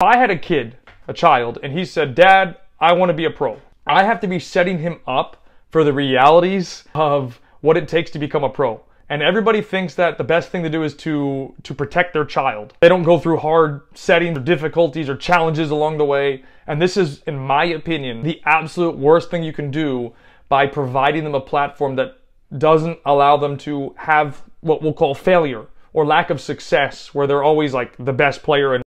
I had a kid, a child, and he said, Dad, I want to be a pro. I have to be setting him up for the realities of what it takes to become a pro. And everybody thinks that the best thing to do is to to protect their child. They don't go through hard settings or difficulties or challenges along the way. And this is, in my opinion, the absolute worst thing you can do by providing them a platform that doesn't allow them to have what we'll call failure or lack of success, where they're always like the best player In